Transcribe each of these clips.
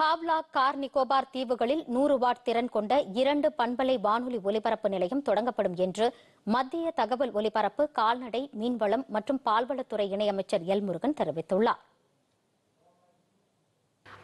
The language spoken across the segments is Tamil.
ஹாவ்லா கார் நிக்கோபார் தீவுகளில் நூறு வாட் திறன் கொண்ட இரண்டு பண்பலை வானொலி ஒலிபரப்பு நிலையம் தொடங்கப்படும் என்று மத்திய தகவல் ஒலிபரப்பு கால்நடை மீன்வளம் மற்றும் பால்வளத்துறை இணையமைச்சர் எல் முருகன் தெரிவித்துள்ளார்.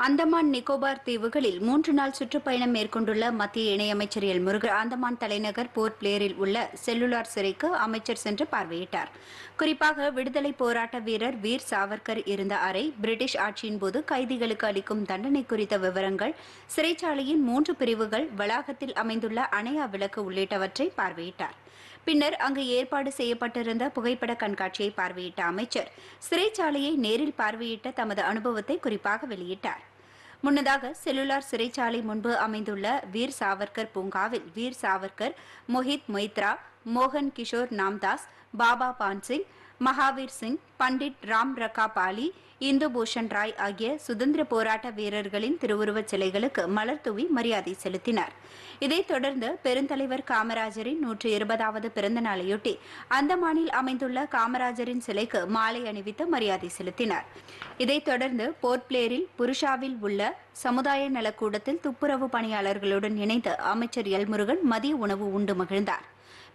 அந்தமான் நிக்கோபார் தீவுகளில் மூன்று நாள் சுற்றுப்பயணம் மேற்கொண்டுள்ள மத்திய இணையமைச்சர் எல் முருகன் அந்தமான் தலைநகர் போர்ட் பிளேரில் உள்ள செல்லுலார் சிறைக்கு அமைச்சர் சென்று பார்வையிட்டார். குறிப்பாக விடுதலை போராட்ட வீரர் வீர் சாவர்கர் இருந்த அறை பிரிட்டிஷ் ஆட்சியின் போது கைதிகளுக்கு அளிக்கும் தண்டனை குறித்த விவரங்கள் சிறைச்சாலையின் மூன்று பிரிவுகள் வளாகத்தில் அமைந்துள்ள அணையா விளக்கு உள்ளிட்டவற்றை பார்வையிட்டார். பின்னர் அங்கு ஏற்பாடு செய்யப்பட்டிருந்த புகைப்பட கண்காட்சியை பார்வையிட்ட அமைச்சர் சிறைச்சாலையை நேரில் பார்வையிட்ட தமது அனுபவத்தை குறிப்பாக வெளியிட்டார். முன்னதாக செல்லுலார் சிறைச்சாலை முன்பு அமைந்துள்ள வீர் சாவர்கர் பூங்காவில் வீர் சாவர்கர் மொஹித் மொய்த்ரா மோகன் கிஷோர் நாம்தாஸ் பாபா பான்சிங் மகாவீர் சிங் பண்டிட் ராம் ரகா பாலி இந்துபூஷன் ராய் ஆகிய சுதந்திர போராட்ட வீரர்களின் திருவுருவச் சிலைகளுக்கு மலர் தூவி மரியாதை செலுத்தினார். இதைத் தொடர்ந்து பெருந்தலைவர் காமராஜரின் நூற்று இருபதாவது பிறந்த நாளையொட்டி அந்தமானில் அமைந்துள்ள காமராஜரின் சிலைக்கு மாலை அணிவித்து மரியாதை செலுத்தினார். இதைத் தொடர்ந்து போர்ட் பிளேரில் புருஷாவில் உள்ள சமுதாய நலக்கூடத்தில் துப்புரவு பணியாளர்களுடன் இணைந்து அமைச்சர் எல்முருகன் மதிய உணவு உண்டு மகிழ்ந்தார்.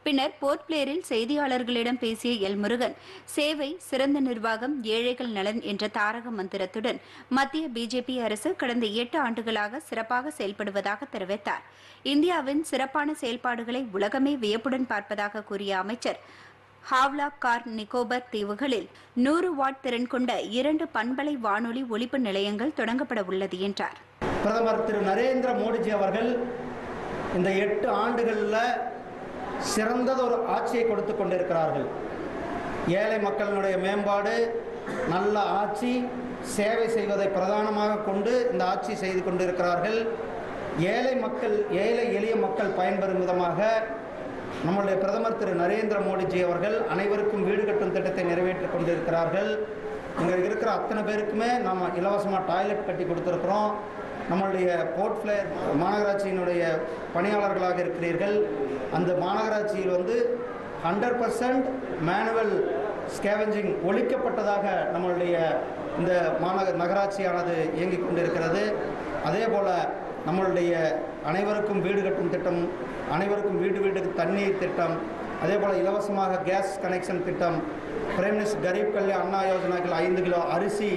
பின்னர் போர்ட் பிளேரில் செய்தியாளர்களிடம் பேசிய எல் முருகன் சேவை சிறந்த நிர்வாகம் ஏழைகள் நலன் என்ற தாரக மந்திரத்துடன் மத்திய பிஜேபி அரசு கடந்த எட்டு ஆண்டுகளாக சிறப்பாக செயல்படுவதாக தெரிவித்தார். இந்தியாவின் சிறப்பான செயல்பாடுகளை உலகமே வியப்புடன் பார்ப்பதாக கூறிய அமைச்சர் ஹாவ்லா கார் நிக்கோபர் தீவுகளில் நூறு வாட் திறன் கொண்ட இரண்டு பண்பலை வானொலி ஒலிப்பு நிலையங்கள் தொடங்கப்பட உள்ளது என்றார். பிரதமர் திரு நரேந்திர மோடிஜி அவர்கள் இந்த எட்டு ஆண்டுகளில் சிறந்ததொரு ஆட்சியை கொடுத்து கொண்டிருக்கிறார்கள். ஏழை மக்களினுடைய மேம்பாடு நல்ல ஆட்சி சேவை செய்வதை பிரதானமாக கொண்டு இந்த ஆட்சி செய்து கொண்டிருக்கிறார்கள். ஏழை மக்கள் ஏழை எளிய மக்கள் பயன்பெறும் விதமாக நம்முடைய பிரதமர் திரு நரேந்திர மோடிஜி அவர்கள் அனைவருக்கும் வீடு கட்டும் திட்டத்தை நிறைவேற்றிக் கொண்டிருக்கிறார்கள். இங்கே இருக்கிற அத்தனை பேருக்குமே நம்ம இலவசமாக டாய்லெட் கட்டி கொடுத்துருக்குறோம். நம்மளுடைய போர்ட் ஃபிளேயர் மாநகராட்சியினுடைய பணியாளர்களாக இருக்கிறீர்கள். அந்த மாநகராட்சியில் வந்து ஹண்ட்ரட் பர்சன்ட் மேனுவல் ஸ்கேவஞ்சிங் ஒழிக்கப்பட்டதாக நம்மளுடைய இந்த மாநக நகராட்சியானது இயங்கிக் கொண்டிருக்கிறது. அதே போல் நம்மளுடைய அனைவருக்கும் வீடு கட்டும் திட்டம் அனைவருக்கும் வீடு வீட்டுக்கு தண்ணீர் திட்டம் அதே போல் இலவசமாக கேஸ் கனெக்ஷன் திட்டம் பிரைம் மினிஸ்டர் கரீப் கல்யாண் அண்ணா யோஜனாக்கள் ஐந்து கிலோ அரிசி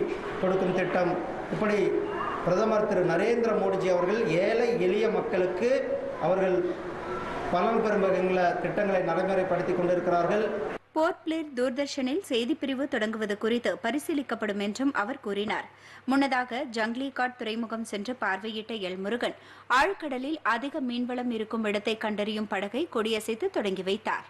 கொடுக்கும் திட்டம் இப்படி பிரதமர் திரு நரேந்திர மோடிஜி அவர்கள் ஏழை எளிய மக்களுக்கு அவர்கள் பலன் பெறும் வகையில் திட்டங்களை நடைமுறைப்படுத்தி கொண்டிருக்கிறார்கள். போர்ட் பிளேட் தூர்தர்ஷனில் செய்திப்பிரிவு தொடங்குவது குறித்து பரிசீலிக்கப்படும் என்றும் அவர் கூறினார். முன்னதாக ஜங்லிகாட் துறைமுகம் சென்று பார்வையிட்ட எல் முருகன் ஆழ்கடலில் அதிக மீன்வளம் இருக்கும் இடத்தை கண்டறியும் படகை கொடியசைத்து தொடங்கி வைத்தார்.